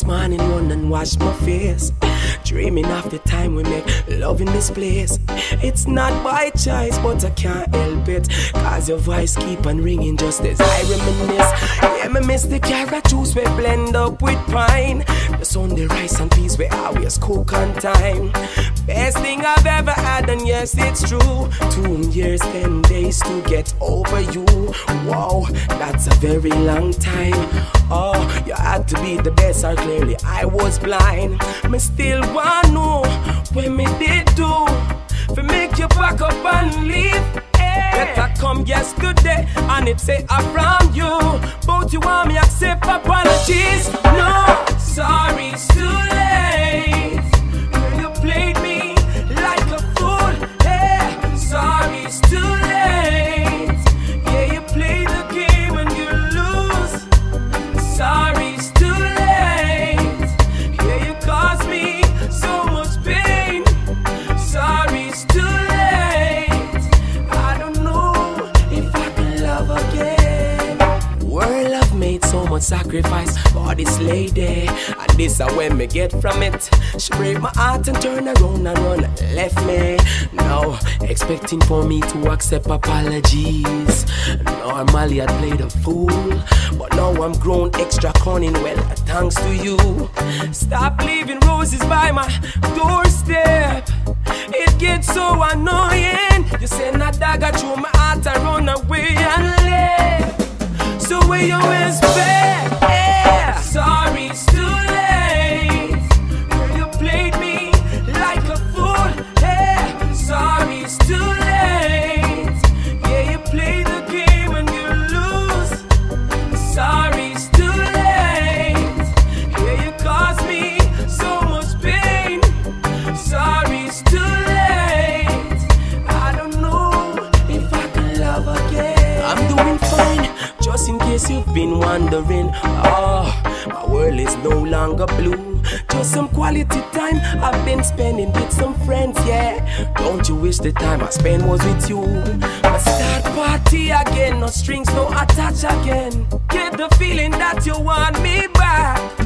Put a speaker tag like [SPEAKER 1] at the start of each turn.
[SPEAKER 1] this morning, run and wash my face. Dreaming of the time we make love in this place. It's not by choice, but I can't help it. Cause your voice keep on ringing just as I reminisce. Yeah, me miss the carrot juice we blend up with pine. The Sunday rice and peas we always cook on time. Best thing I've ever had, and yes, it's true. Two years, ten days to get over you. Wow, that's a very long time. Oh, you had to be the best, or clearly I was blind. Me still want to know when me did do. For make you back up and leave. Better come yesterday and it say I from you. But you want me accept apologies? Sorry, it's sacrifice for this lady, and this is when me get from it. She break my heart and turn around and run left me. Now expecting for me to accept apologies. Normally I'd play the fool, but now I'm grown extra cunning. Well, thanks to you. Stop leaving roses by my doorstep. It gets so annoying. You send a dagger through my heart and run away and leave. So where you been wondering. Oh, my world is no longer blue. Just some quality time I've been spending with some friends, yeah. Don't you wish the time I spent was with you? I start party again, no strings, no attach again. Get the feeling that you want me back.